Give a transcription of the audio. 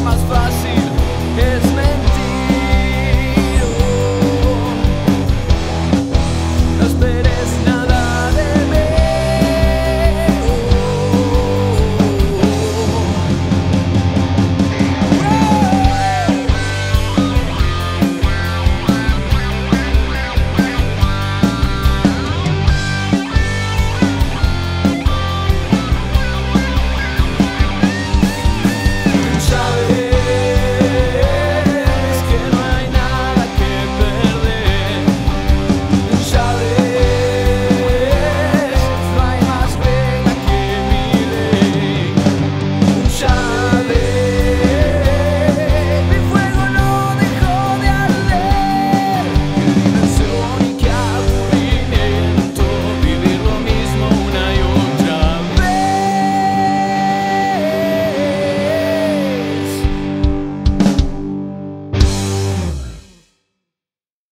mais fácil.